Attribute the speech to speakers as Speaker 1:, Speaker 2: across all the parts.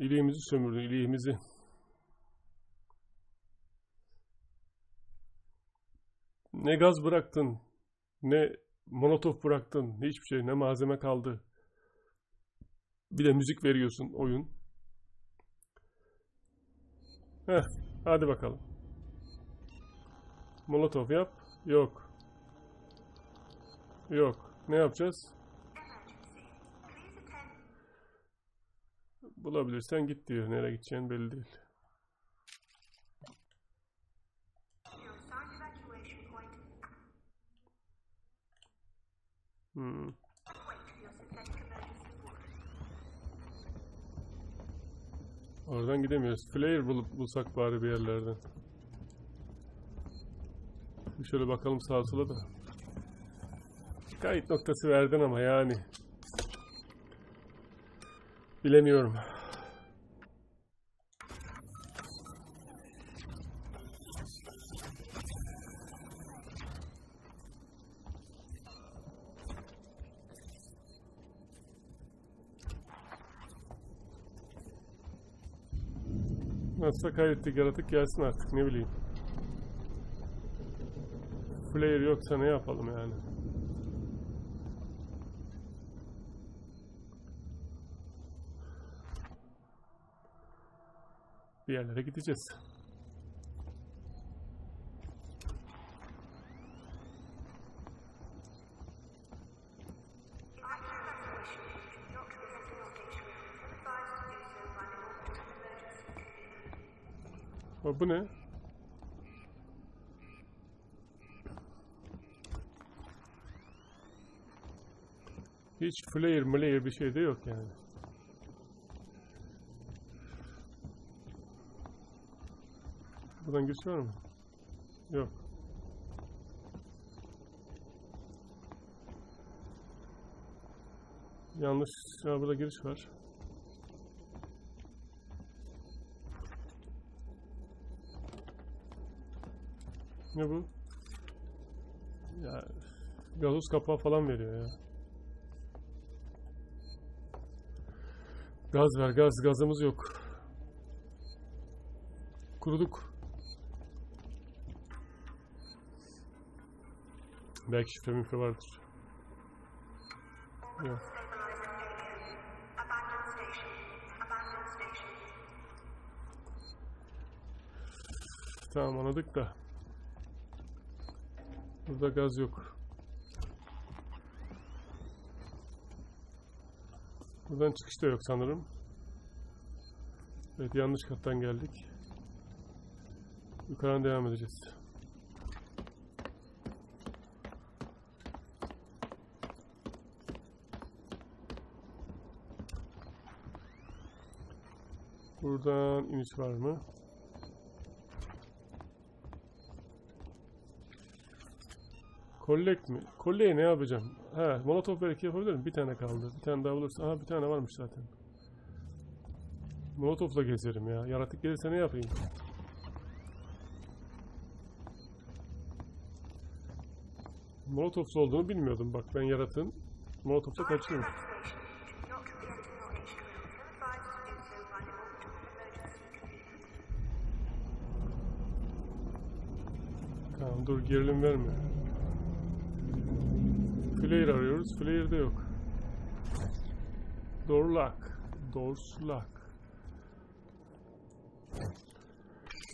Speaker 1: İliğimizi sömürdün, iliğimizi. Ne gaz bıraktın, ne molotof bıraktın, hiçbir şey, ne malzeme kaldı. Bir de müzik veriyorsun, oyun. Heh, hadi bakalım. Molotof yap. Yok. Yok. Ne yapacağız? Bulabilirsen git diyor. Nereye gideceğin belli değil. Hmm. Oradan gidemiyoruz. Flare bulup bulsak bari bir yerlerden. Bir Şöyle bakalım sağa sola da. Kayıt noktası verdin ama yani. Bilemiyorum. Nasılsa kaydettik yaratık gelsin artık ne bileyim. Flare yoksa ne yapalım yani. Bir yerlere gideceğiz. Ama bu ne? Hiç flare mlayer bir şey de yok yani. Buradan giriş var mı? Yok. Yanlış. Ya burada giriş var. Ne bu? Ya gazoz kapağı falan veriyor ya. Gaz ver gaz. Gazımız yok. Kuruduk. Belki şifre mifre vardır. Yok. Tamam anladık da. Burada gaz yok. Buradan çıkış da yok sanırım. Evet yanlış kattan geldik. Yukarıdan devam edeceğiz. Buradan iniş var mı? Kollek mi? Kolleyi ne yapacağım? He, molotof belki yapabilirim. Bir tane kaldı. Bir tane daha bulursa. Aha bir tane varmış zaten. Molotofla gezerim ya. Yaratık gelirse ne yapayım? Molotoflu olduğunu bilmiyordum. Bak ben yaratığın molotofla kaçıyorum. Gerilim verme. Flare arıyoruz. Flare de yok. Dorlak. Dorslak.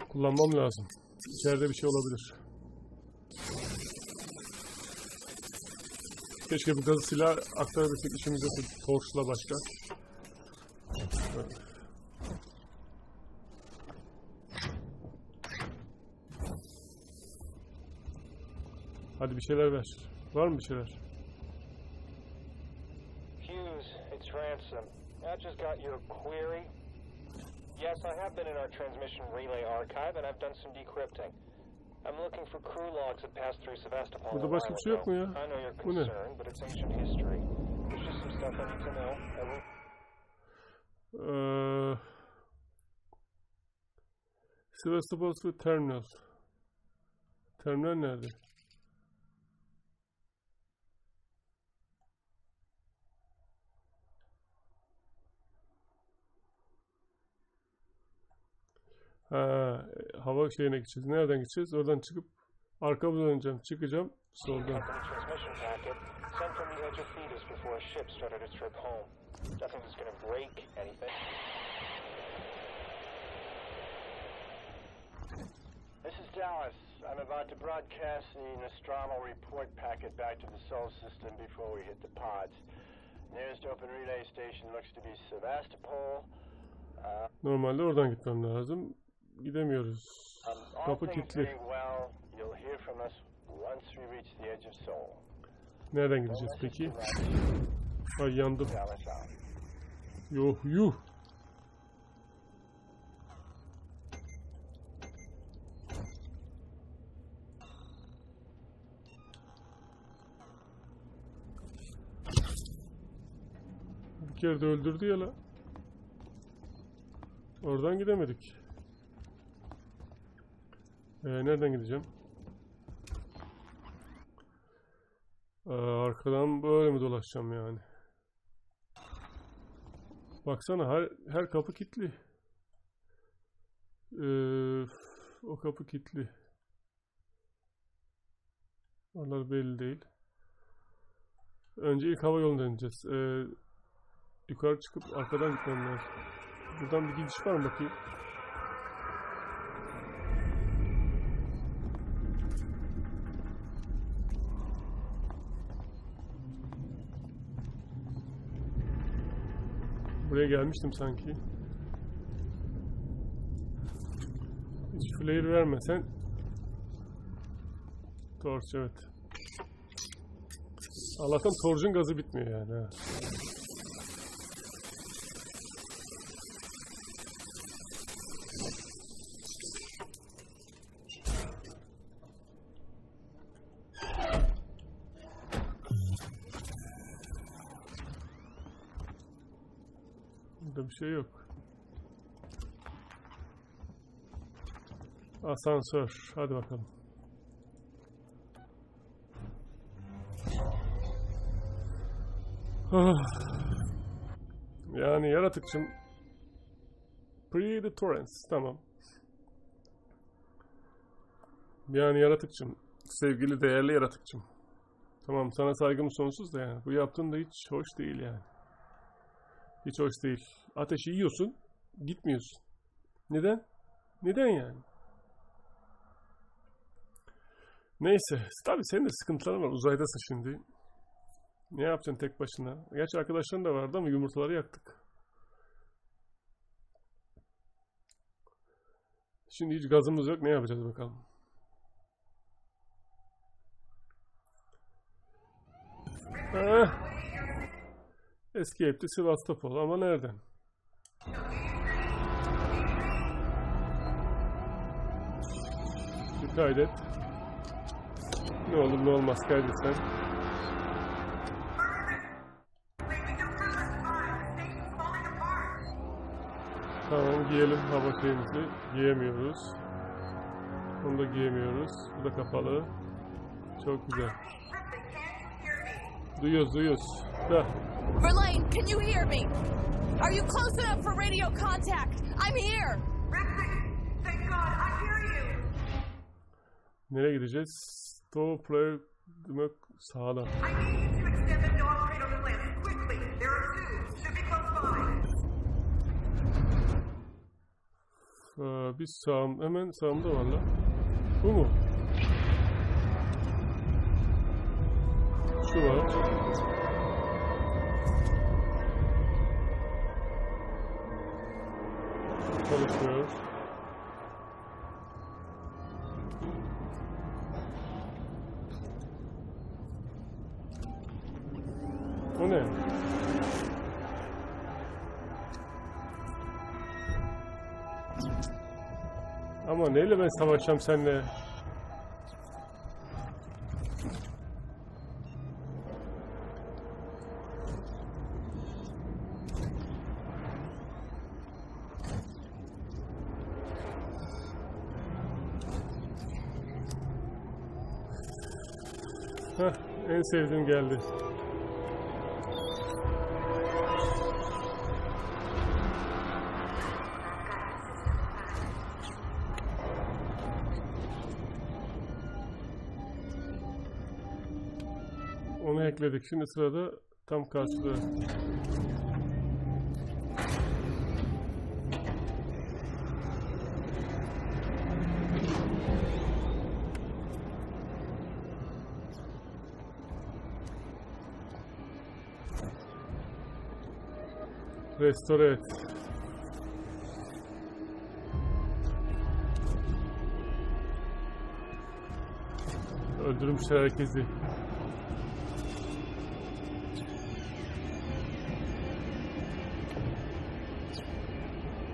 Speaker 1: Kullanmam lazım. İçeride bir şey olabilir. Keşke bu gazı silah aktarabilsek işimiz yok. Torçla başka. Evet. Hadi bir şeyler ver. Var mı bir şeyler?
Speaker 2: Hughes, it's Ransom. I just got your query. Yes, I have been in our transmission relay archive and I've done some decrypting. I'm looking for crew logs that passed through Sevastopol.
Speaker 1: Burada başka bir şey yok mu ya?
Speaker 2: I know
Speaker 1: ne?
Speaker 2: concerned, but it's ancient history. There's just some stuff I need to know. I will...
Speaker 1: Ee, Sevastopol Terminal. Terminal nerede? Ha, e, hava şeyine gideceğiz. Nereden gideceğiz? Oradan çıkıp arkamı döneceğim. Çıkacağım soldan.
Speaker 3: This is Dallas. I'm about to broadcast the Nostromo report packet back to the Sol system before we hit the pods. Nearest open relay station looks to be Sevastopol. Uh,
Speaker 1: Normalde oradan gitmem lazım. Gidemiyoruz. Kapı kilitli. Nereden gideceğiz peki? Ay yandım. Yuh yuh. Bir kere de öldürdü ya la. Oradan gidemedik. Ee, nereden gideceğim? Ee, arkadan böyle mi dolaşacağım yani? Baksana her, her kapı kilitli. Ee, o kapı kilitli. Onlar belli değil. Önce ilk hava yolunu deneyeceğiz. Ee, yukarı çıkıp arkadan gitmem lazım. Buradan bir gidiş var mı bakayım? Buraya gelmiştim sanki. Hiç flare vermesen. Torch evet. Allah'tan torcun gazı bitmiyor yani ha. Şey yok. Asansör. Hadi bakalım. Ah. Yani yaratıkçım Predatorance tamam. Yani yaratıkçım sevgili değerli yaratıkçım. Tamam sana saygım sonsuz da yani bu yaptığın da hiç hoş değil yani. Hiç hoş değil. Ateşi yiyorsun, gitmiyorsun. Neden? Neden yani? Neyse, tabii senin de sıkıntıların var. Uzaydasın şimdi. Ne yapacaksın tek başına? Gerçi arkadaşların da vardı ama yumurtaları yaktık. Şimdi hiç gazımız yok. Ne yapacağız bakalım? Ah. Escape to Sevastopol ama nereden? Bir kaydet. Ne olur ne olmaz kaydetsen. Tamam giyelim hava şeyimizi. Giyemiyoruz. Onu da giyemiyoruz. Bu da kapalı. Çok güzel. Duyuyoruz duyuyoruz. Da.
Speaker 4: Verlaine, can you hear me? Are you close enough for radio contact? I'm here.
Speaker 5: Thank God, I hear you.
Speaker 1: Nereye gideceğiz? Stow play demek sağda.
Speaker 5: I need you to extend the dog cradle clamp quickly. There are two. Should be close by.
Speaker 1: Ee, bir sağım, hemen sağımda var lan. Bu mu? Şu var. Çalışmıyor. O ne? Ama neyle ben savaşacağım seninle? En sevdiğim geldi. Onu ekledik. Şimdi sırada tam karşılığı. Restore et. Öldürmüşler herkesi.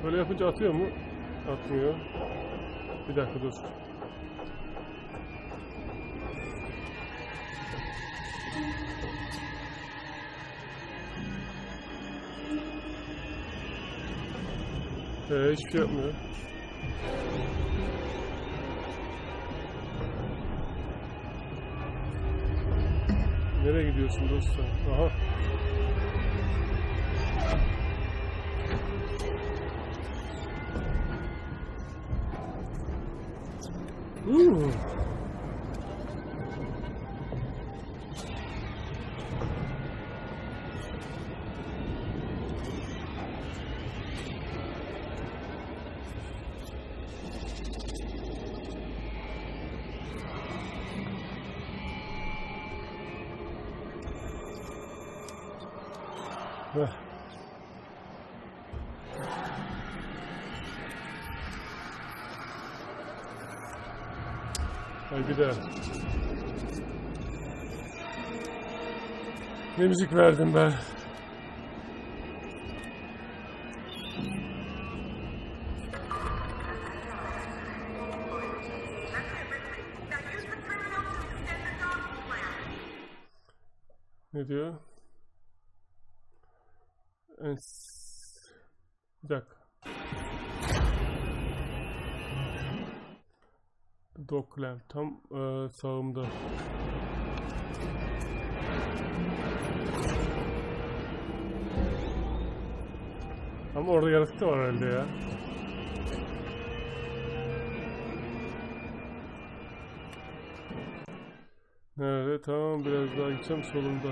Speaker 1: Böyle yapınca atıyor mu? Atmıyor. Bir dakika dur. Ee, hiçbir şey yapmıyor. Nereye gidiyorsun dostum? Aha. Uuu. Heh. Hay bir daha. Ne müzik verdim ben. Doklem tam e, sağımda. Ama orada yaratık da var herhalde ya. Nerede? Tamam biraz daha gideceğim solumda.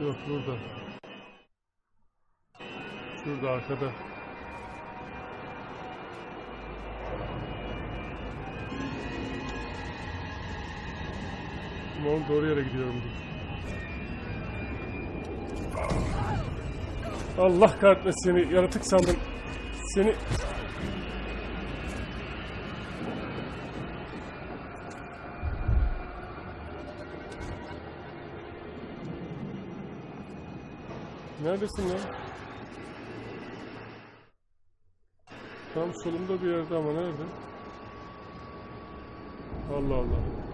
Speaker 1: Yok burada. Şurada arkada. Tamam doğru yere gidiyorum. Allah kahretmesin seni yaratık sandım. Seni Neredesin lan? Tam solumda bir yerde ama nerede? Allah Allah.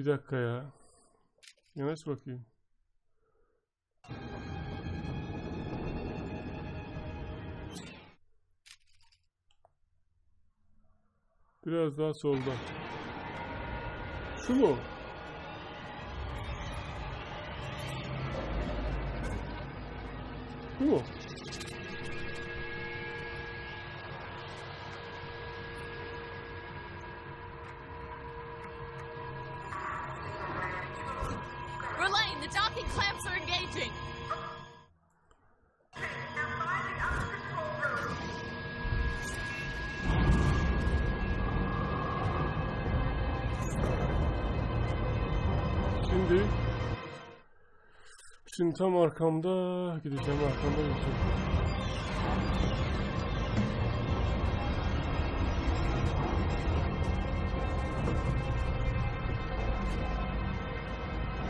Speaker 1: Bir dakika ya. Yanaş bakayım. Biraz daha solda. Şu mu? Bu mu? Şimdi tam arkamda gideceğim arkamda gideceğim.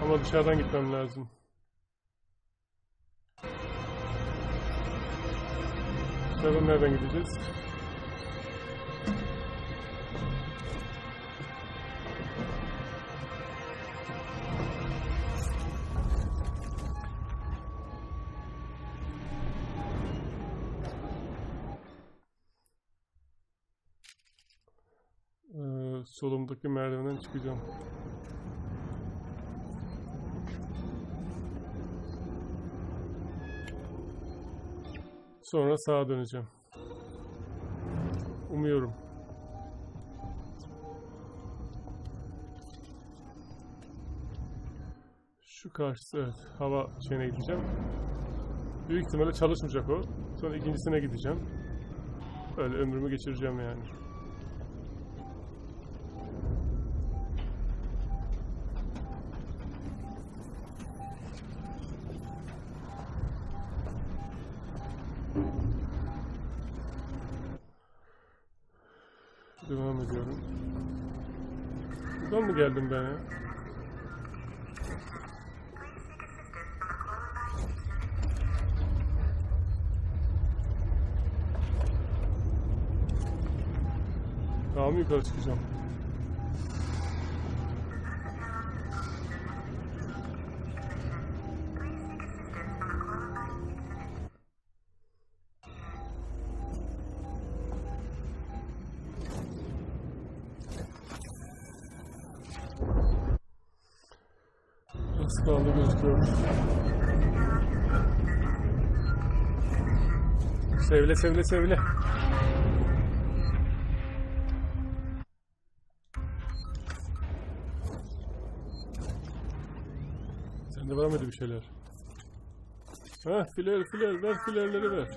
Speaker 1: Ama dışarıdan gitmem lazım. Dışarıdan nereden gideceğiz? Solumdaki merdivenden çıkacağım. Sonra sağa döneceğim. Umuyorum. Şu karşısı evet. Hava şeyine gideceğim. Büyük ihtimalle çalışmayacak o. Sonra ikincisine gideceğim. Öyle ömrümü geçireceğim yani. Yukarı çıkacağım? Az kaldı gözüküyor. Sevle sevle sevle. Sende var mıydı bir şeyler? Ha filer filer ver filerleri ver.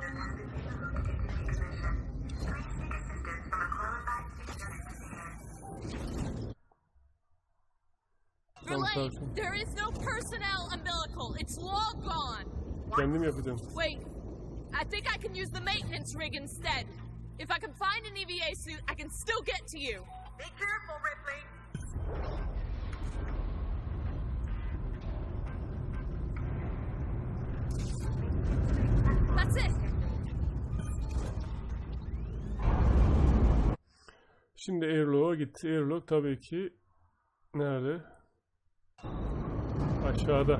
Speaker 1: Tamam,
Speaker 4: Relay, there is no personnel umbilical. It's long gone.
Speaker 1: Kendim yapacağım.
Speaker 4: Wait, I think I can use the maintenance rig instead. If I can find an EVA suit, I can still get to you.
Speaker 5: Be careful, Ripley.
Speaker 1: Şimdi airlock'a gitti. Airlock tabii ki nerede? Aşağıda.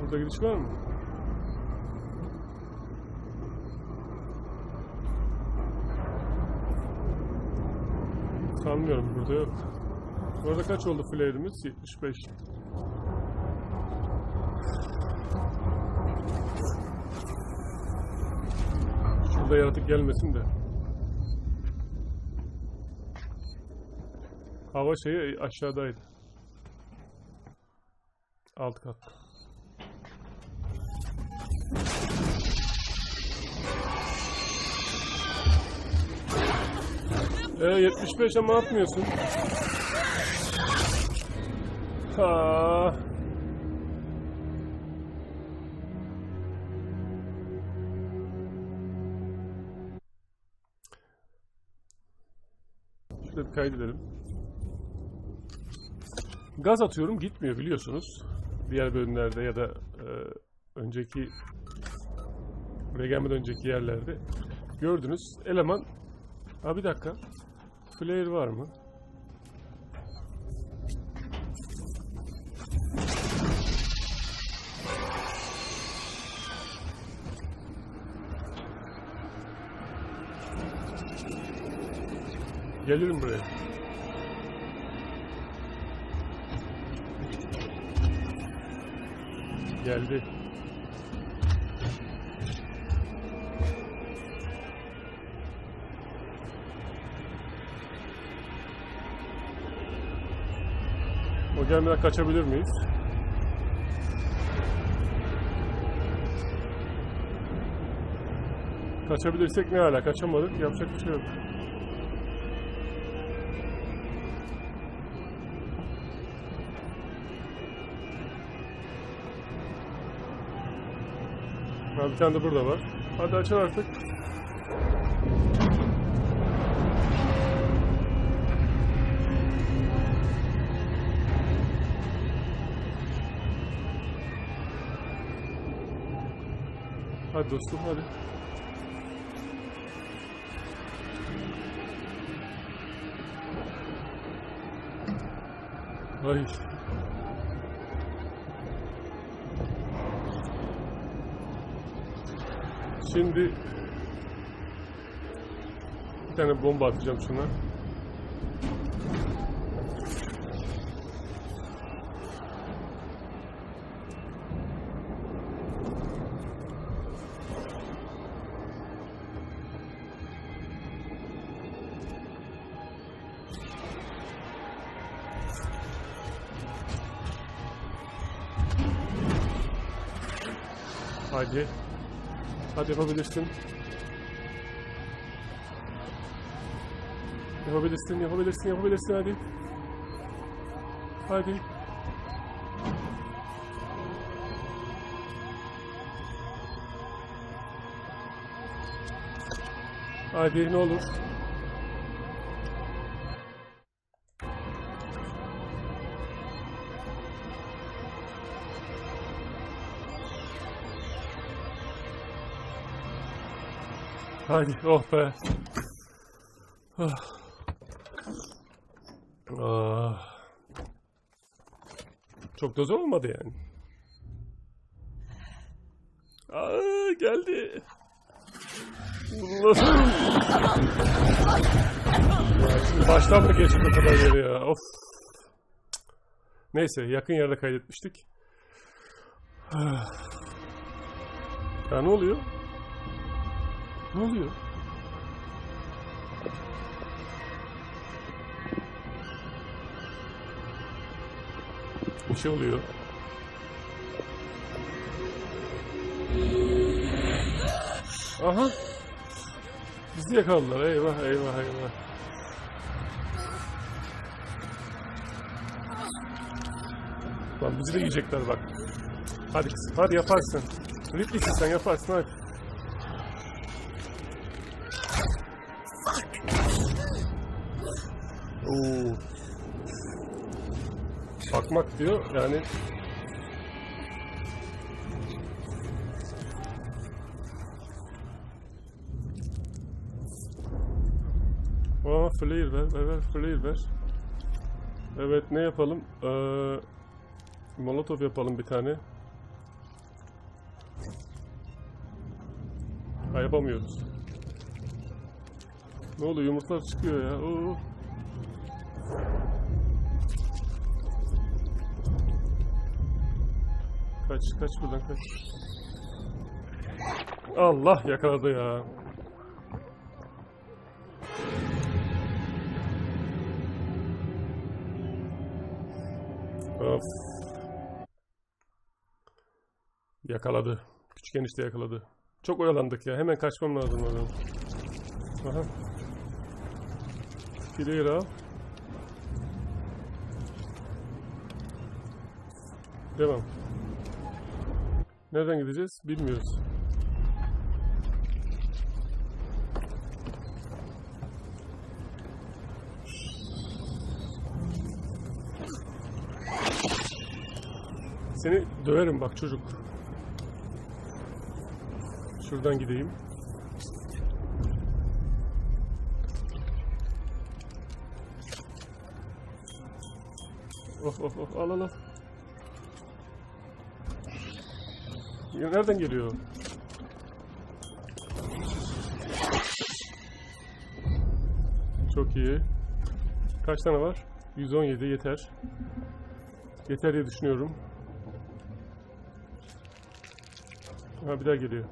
Speaker 1: Burada giriş var mı? Sanmıyorum burada yok. Burada kaç oldu flare'imiz? 75. Şurada yaratık gelmesin de. Hava şeyi aşağıdaydı. Alt kat. E 75 ama atmıyorsun. Ha. Kaydedelim. Gaz atıyorum gitmiyor biliyorsunuz. Diğer bölümlerde ya da e, önceki buraya önceki yerlerde gördünüz. Eleman Ha bir dakika. Flare var mı? Gelirim buraya. Geldi. O gelmeden kaçabilir miyiz? Kaçabilirsek ne hala? Kaçamadık. Yapacak bir şey yok. Ha, bir tane de burada var. Hadi açın artık. Hadi dostum hadi. Ay. Şimdi bir tane bomba atacağım şuna. Yapabilirsin. Yapabilirsin, yapabilirsin, yapabilirsin hadi. Hadi. Hadi ne olur. Hadi oh be. Ah. Ah. Çok da zor olmadı yani. Aa, geldi. Baştan mı geçti bu kadar yeri ya? Of. Neyse yakın yerde kaydetmiştik. Ah. Ya ne oluyor? Ne oluyor? Bir şey oluyor. Aha. Bizi yakaladılar. Eyvah eyvah eyvah. Lan bizi de yiyecekler bak. Hadi kızım hadi yaparsın. Ripley'sin sen yaparsın hadi. Bakmak diyor yani. Aa flare ver, ver, ver, flare ver. Evet ne yapalım? Ee, Molotov yapalım bir tane. Ha yapamıyoruz. Ne oluyor yumurtalar çıkıyor ya. Oo. Kaç kaç buradan kaç. Allah yakaladı ya. Of. Yakaladı. Küçük enişte yakaladı. Çok oyalandık ya. Hemen kaçmam lazım oradan. Aha. Clear al. Devam. Nereden gideceğiz? Bilmiyoruz. Seni döverim bak çocuk. Şuradan gideyim. Of of of al al al. Nereden geliyor? Çok iyi. Kaç tane var? 117 yeter. Yeter diye düşünüyorum. Ha bir daha geliyor.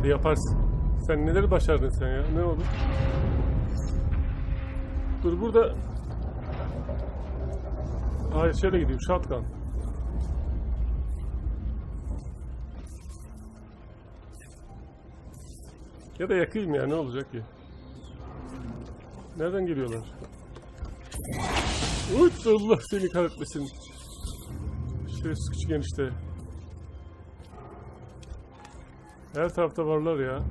Speaker 1: Hadi yaparsın. Sen neleri başardın sen ya? Ne oldu? Dur burada. Hayır şöyle gideyim. Shotgun. Ya da yakayım ya ne olacak ki? Nereden geliyorlar? Uç Allah seni kahretmesin. Şerefsiz küçük enişte. Her tarafta varlar ya.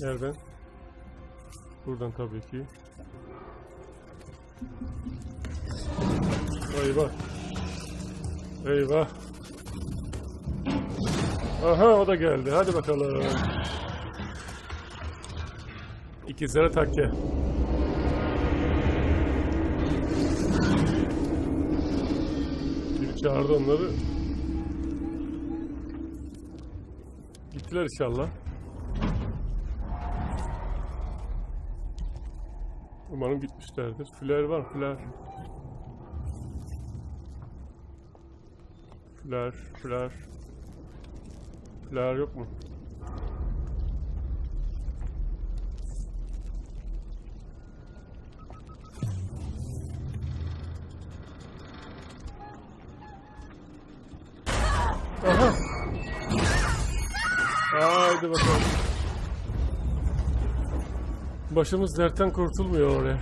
Speaker 1: Nereden? Buradan tabii ki. Eyvah. Eyvah. Aha o da geldi. Hadi bakalım. İkizlere takke. Çağırdı onları. Gittiler inşallah. Umarım gitmişlerdir. Flare var, flare. Flare, flare. Flare yok mu? Başımız dertten kurtulmuyor oraya.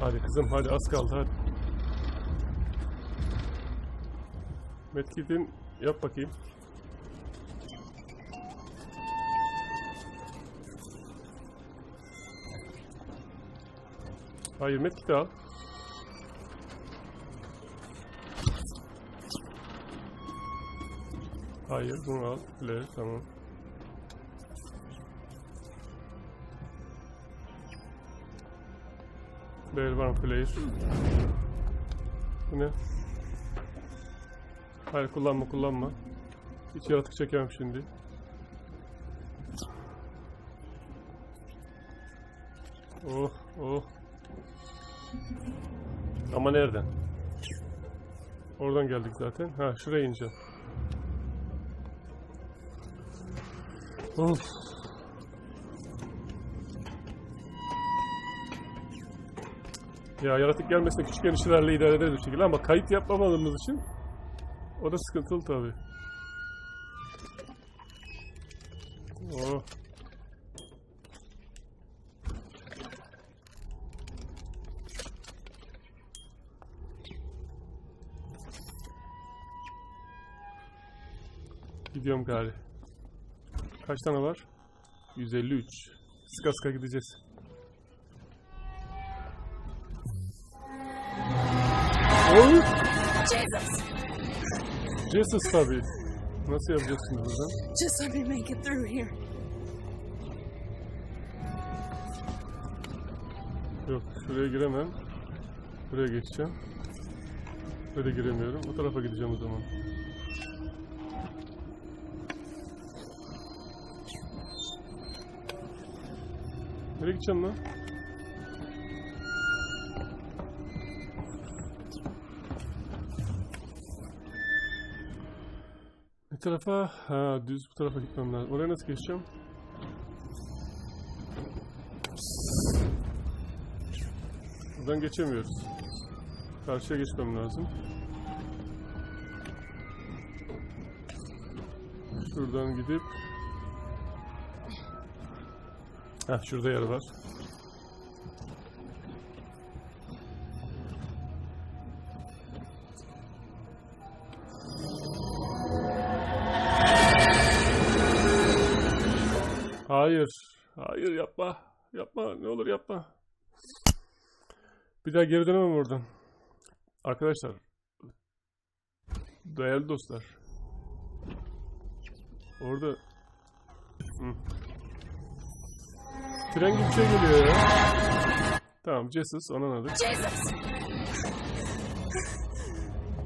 Speaker 1: Hadi kızım hadi az kaldı hadi. Medkit'in yap bakayım. Hayır Medkit'i al. Hayır bunu al. Flare tamam. Flare var mı? Bu ne? Hayır kullanma kullanma. Hiç yaratık çekemem şimdi. Oh oh. Ama nereden? Oradan geldik zaten. Ha şuraya ineceğim. Of. Ya yaratık gelmesine küçük endişelerle idare ederiz bir şekilde ama kayıt yapmamalımız için o da sıkıntılı tabii. Oh. Gidiyorum gari. Kaç tane var? 153. Sıka sıka gideceğiz.
Speaker 4: Jesus!
Speaker 1: Jesus tabii. Nasıl şimdi buradan?
Speaker 4: Just let me make it through here.
Speaker 1: Yok şuraya giremem. Buraya geçeceğim. Böyle giremiyorum. O tarafa gideceğim o zaman. Nereye gideceğim lan? Tarafa? Ha düz bu tarafa gitmem lazım. Oraya nasıl geçeceğim? Buradan geçemiyoruz. Karşıya geçmem lazım. Şuradan gidip Heh, şurada yer var. Hayır yapma. Yapma. Ne olur yapma. Bir daha geri dönemem oradan. Arkadaşlar. Değerli dostlar. Orada Hı. Tren gibi bir şey geliyor ya. Tamam Jesus onu anladık.
Speaker 4: Jesus!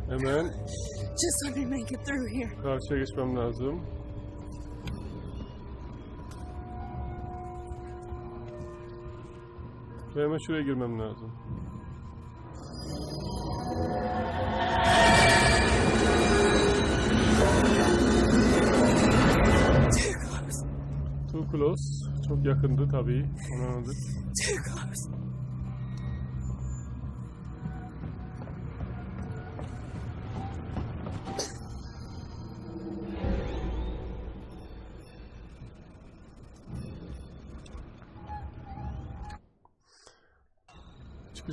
Speaker 1: Hemen
Speaker 4: Just let me make it through here.
Speaker 1: karşıya geçmem lazım. Ve hemen şuraya girmem lazım.
Speaker 4: Too close.
Speaker 1: Çok yakındı tabii. Onu anladık.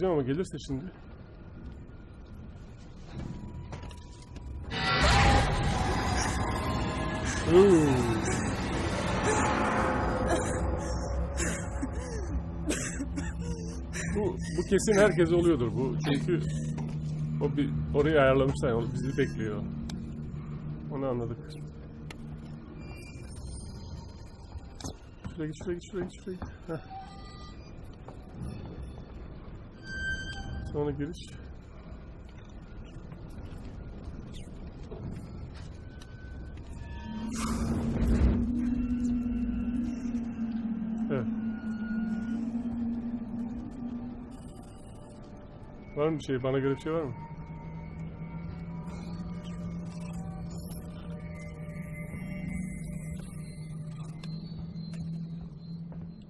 Speaker 1: Çıkacağım ama gelirse şimdi. Oo. bu, bu kesin herkese oluyordur bu. Çünkü o bir orayı ayarlamışlar. yani, O bizi bekliyor. Onu anladık. Şuraya git, şuraya git, şuraya git, şuraya git. Heh. Onu giriş. Evet. Var mı bir şey? Bana göre bir şey var mı?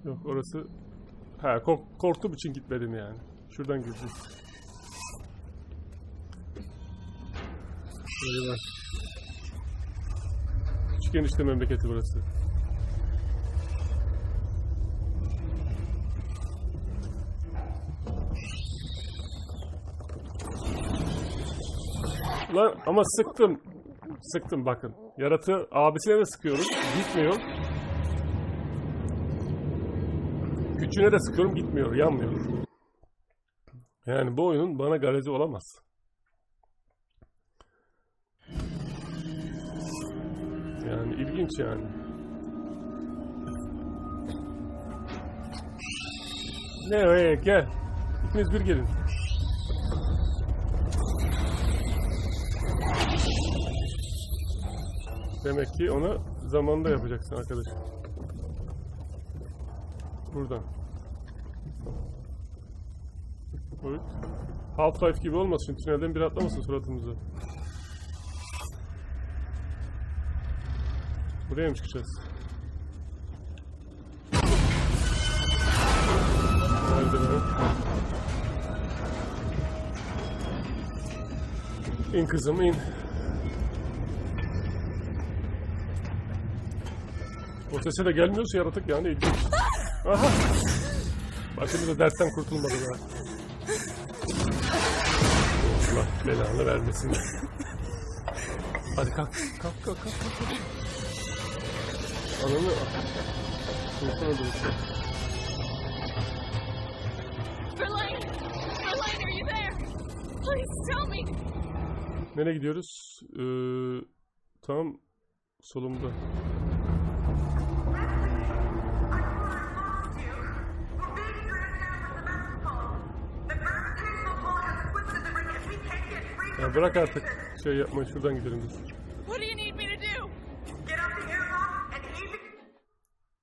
Speaker 1: Yok orası... Ha kork korktuğum için gitmedim yani. Şuradan girdim. Böyle var. Küçük enişte memleketi burası. Lan ama sıktım. Sıktım bakın. Yaratığı abisine de sıkıyorum. Gitmiyor. Küçüğüne de sıkıyorum. Gitmiyor. Yanmıyor. Yani bu oyunun bana garezi olamaz. Yani ilginç yani. Ne öyle gel. İkiniz bir gelin. Demek ki onu zamanında yapacaksın arkadaş. Buradan. Evet. Half-Life gibi olmasın. Tünelden bir atlamasın suratımıza. Buraya mı çıkacağız? Nerede bu? İn kızım in. O sese de gelmiyorsa yaratık yani ilginç. Aha! Başımıza dertten kurtulmadı ya. Allah belanı vermesin. Hadi kalk, kalk, kalk, kalk, kalk. Ananı... Öldürmüş.
Speaker 4: Verlaine! Verlaine, are you there? Please tell me!
Speaker 1: Nereye gidiyoruz? Ee, tam solumda. Ya bırak artık şey yapmayı şuradan gidelim biz.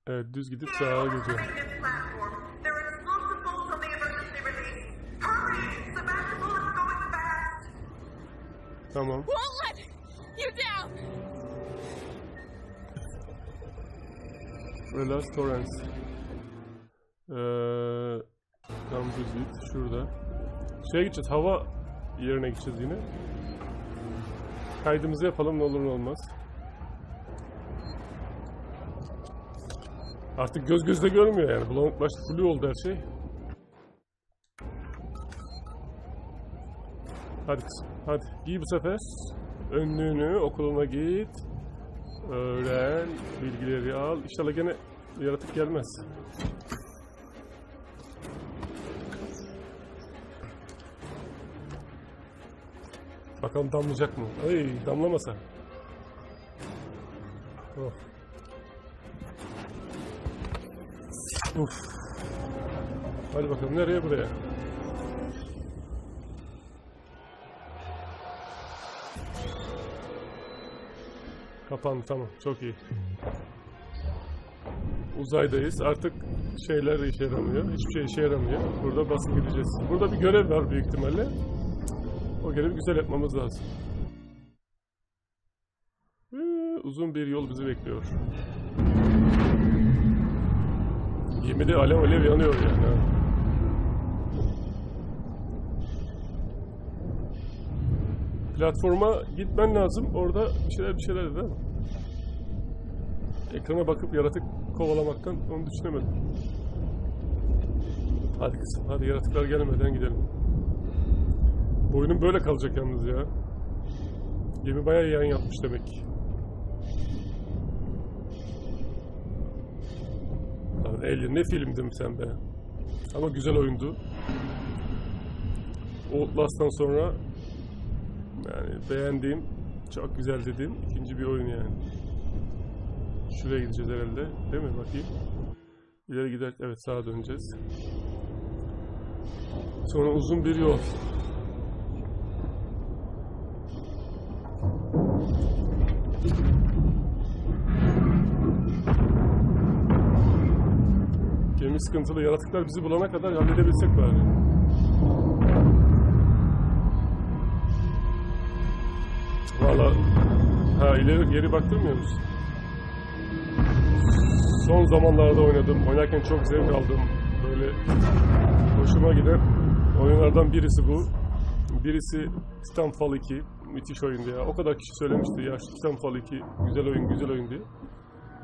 Speaker 1: Evet düz gidip sağa gideceğim. Tamam. Relas Torrens. Ee, tam düz git. Şurada. Şeye gideceğiz. Hava yerine gideceğiz yine. Kaydımızı yapalım ne olur ne olmaz. Artık göz gözle görmüyor yani. Bulanıklaştı. Blue oldu her şey. Hadi kızım. Hadi. Giy bu sefer. Önlüğünü okuluna git. Öğren. Bilgileri al. İnşallah gene yaratık gelmez. Bakalım damlayacak mı? Ay damlamasa. Oh. Uf. Hadi bakalım nereye buraya? Kapandı tamam çok iyi. Uzaydayız artık şeyler işe yaramıyor. Hiçbir şey işe yaramıyor. Burada basıp gideceğiz. Burada bir görev var büyük ihtimalle. Görevi güzel yapmamız lazım. Uzun bir yol bizi bekliyor. Gemide alev alev yanıyor yani. Platforma gitmen lazım. Orada bir şeyler bir şeyler dedi ama. Ekrana bakıp yaratık kovalamaktan onu düşünemedim. Hadi kızım, hadi yaratıklar gelmeden gidelim. Bu oyunun böyle kalacak yalnız ya. Gemi bayağı yan yapmış demek ki. Lan Alien ne filmdim sen be. Ama güzel oyundu. Outlast'tan sonra yani beğendiğim, çok güzel dediğim ikinci bir oyun yani. Şuraya gideceğiz herhalde. Değil mi? Bakayım. İleri gider. Evet sağa döneceğiz. Sonra uzun bir yol. Gemi sıkıntılı. Yaratıklar bizi bulana kadar halledebilsek bari. Valla ha ileri geri baktırmıyoruz. Son zamanlarda oynadım. Oynarken çok zevk aldım. Böyle hoşuma giden oyunlardan birisi bu. Birisi Titanfall 2. Müthiş oyundu ya. O kadar kişi söylemişti ya şu Titanfall 2 güzel oyun güzel oyun diye.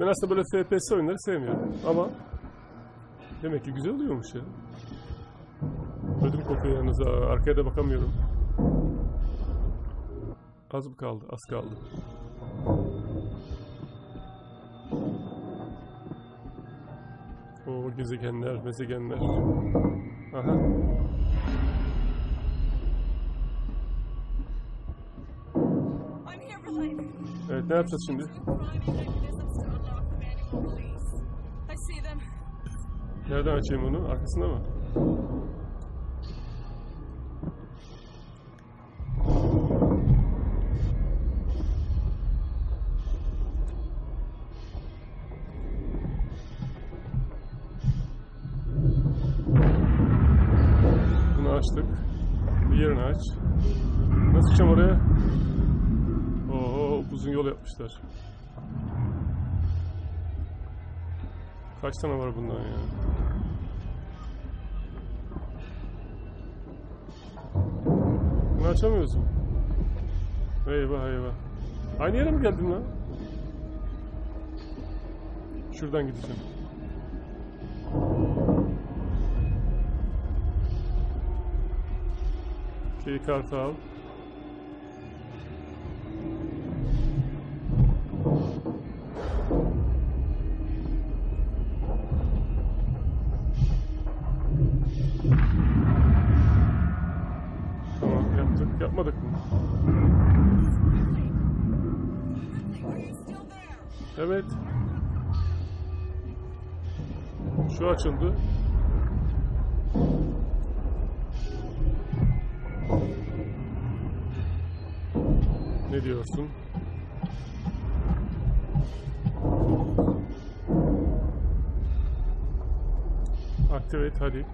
Speaker 1: Ben aslında böyle FPS oyunları sevmiyorum. Ama demek ki güzel oluyormuş ya. Ödüm kopuyor yalnız. Arkaya da bakamıyorum. Az mı kaldı? Az kaldı. O gezegenler, mezegenler. Aha. Ne yapacağız şimdi? Nereden açayım onu? Arkasında mı? Yapmışlar. Kaç tane var bundan ya? Bunu açamıyorsun. Eyvah eyvah. Aynı yere mi geldin lan? Şuradan gideceğim. Key kartı al. Evet. Şu açıldı. Ne diyorsun? Activate hadi.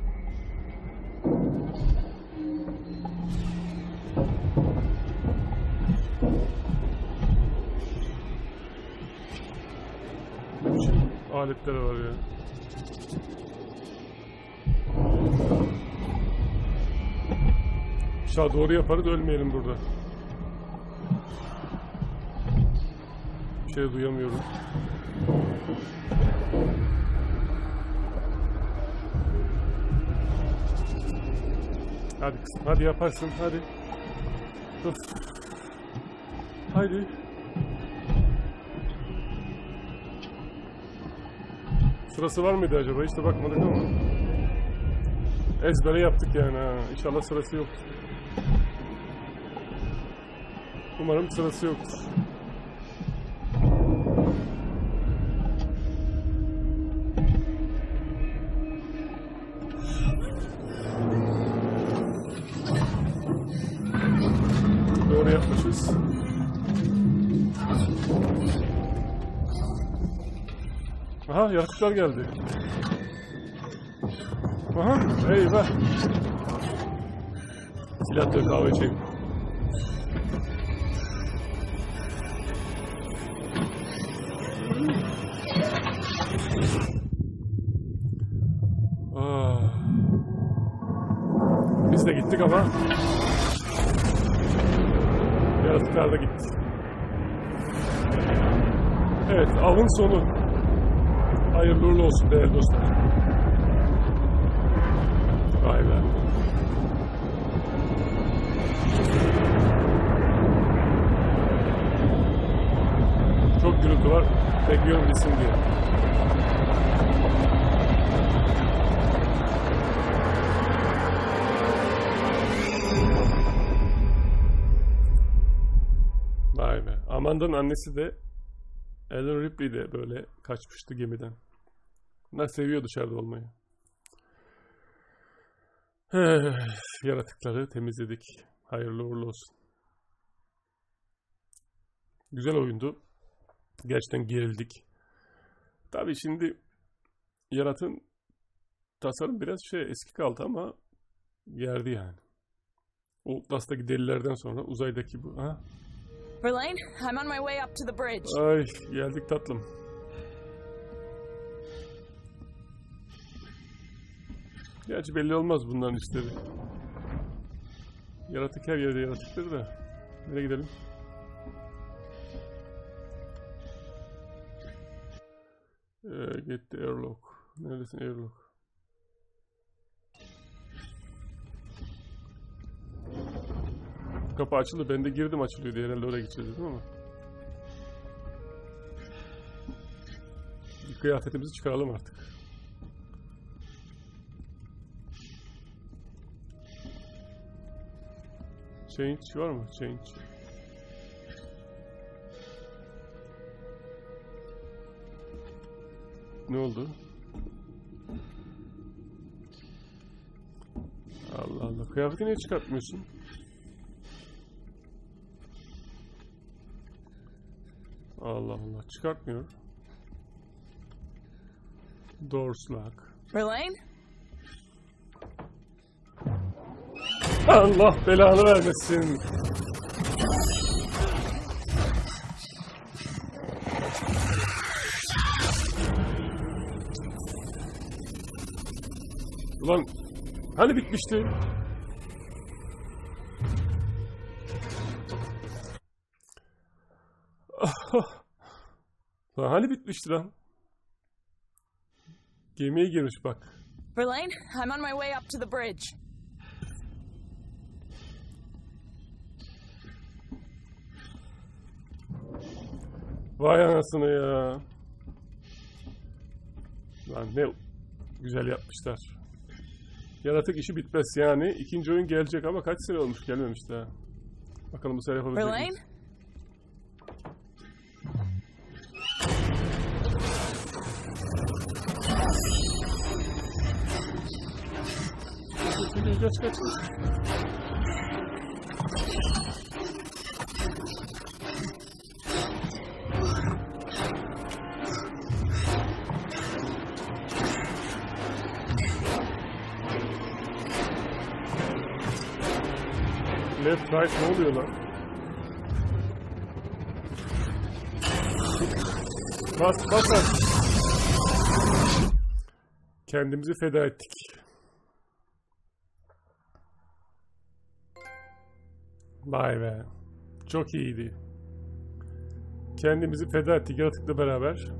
Speaker 1: Ne biçim aletler var ya. Aşağı doğru yaparız ölmeyelim burada. Bir şey duyamıyorum. Hadi kızım, hadi yaparsın, hadi. Dur. Haydi. Sırası var mıydı acaba? Hiç de bakmadık ama. Ezbere yaptık yani ha. İnşallah sırası yok. Umarım sırası yoktur. Doğru yapmışız. Aha yaratıklar geldi. Aha eyvah. Silah da kahve içeyim. Ah. Biz de gittik ama yaratıklar da gitti. Evet avın sonu. Olsun değerli dostlar. Vay be. Çok gürültü var. Bekliyorum bitsin diye. Vay be. Amanda'nın annesi de Ellen Ripley de böyle kaçmıştı gemiden. Bunlar seviyor dışarıda olmayı. Yaratıkları temizledik. Hayırlı uğurlu olsun. Güzel oyundu. Gerçekten gerildik. Tabii şimdi yaratın tasarım biraz şey eski kaldı ama geldi yani. Outlast'taki delilerden sonra uzaydaki bu. Ha?
Speaker 4: Verlaine, I'm on my way up to the bridge.
Speaker 1: Ay geldik tatlım. Gerçi belli olmaz bunların işleri. Yaratık her yerde yaratıktır da. Nereye gidelim? Ee, get the airlock. Neredesin airlock? Kapı açıldı. Ben de girdim açılıyor diye herhalde oraya gideceğiz dedim ama. Bir kıyafetimizi çıkaralım artık. Change var mı? Change. Ne oldu? Allah Allah. Kıyafeti niye çıkartmıyorsun? Allah Allah. Çıkartmıyor. Doors lock.
Speaker 4: Verlaine?
Speaker 1: Allah belanı vermesin. Ulan hani bitmişti? Lan hani bitmişti lan? Gemiye girmiş bak.
Speaker 4: Verlaine, I'm on my way up to the bridge.
Speaker 1: Vay anasını ya. Lan ne güzel yapmışlar. Yaratık işi bitmez yani. İkinci oyun gelecek ama kaç sene olmuş gelmemiş daha. Bakalım bu sefer yapabilecek miyiz? Kaç kaç kaç. Right ne oluyor lan? Bas bas bas. Kendimizi feda ettik. Vay be. Çok iyiydi. Kendimizi feda ettik yaratıkla beraber.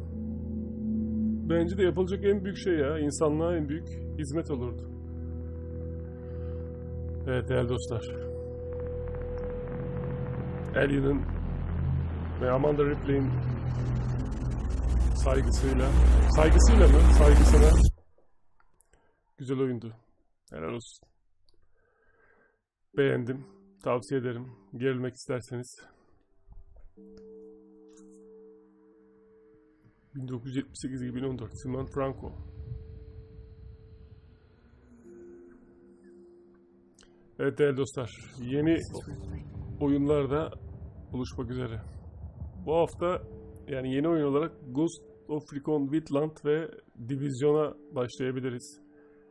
Speaker 1: Bence de yapılacak en büyük şey ya. insanlığa en büyük hizmet olurdu. Evet değerli dostlar. Alien'ın ve Amanda Ripley'in saygısıyla, saygısıyla mı? Saygısına güzel oyundu. Helal olsun. Beğendim. Tavsiye ederim. Gerilmek isterseniz. 1978-2014 Simon Franco. Evet değerli dostlar. Yeni oyunlarda buluşmak üzere. Bu hafta yani yeni oyun olarak Ghost of Recon Wildland ve Division'a başlayabiliriz.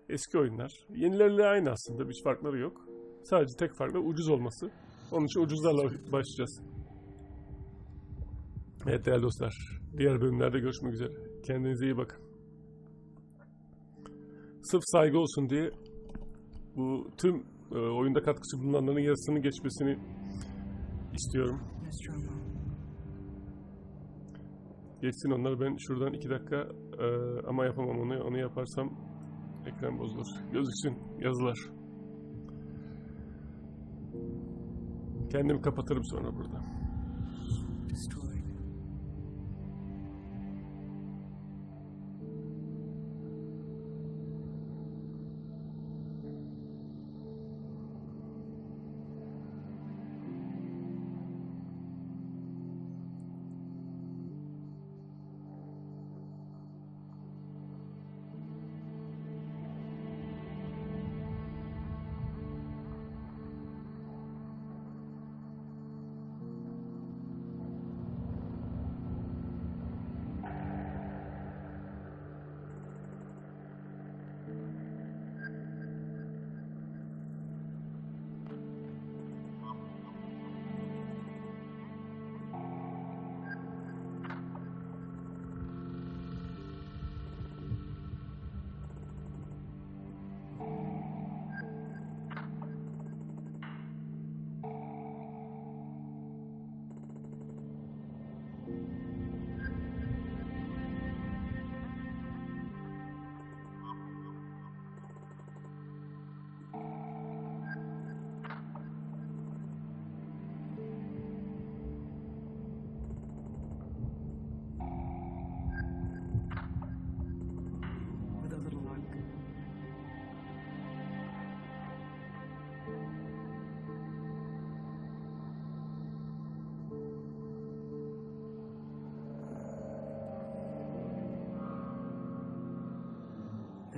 Speaker 1: Eski oyunlar. Yenilerle aynı aslında. Bir farkları yok. Sadece tek farkı ucuz olması. Onun için ucuzlarla başlayacağız. Evet değerli dostlar. Diğer bölümlerde görüşmek üzere. Kendinize iyi bakın. Sırf saygı olsun diye bu tüm e, oyunda katkısı bulunanların yarısının geçmesini istiyorum. Geçsin onlar. Ben şuradan iki dakika e, ama yapamam onu. Onu yaparsam ekran bozulur. Gözüksün yazılar. Kendimi kapatırım sonra burada.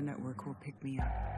Speaker 6: Network will pick me up.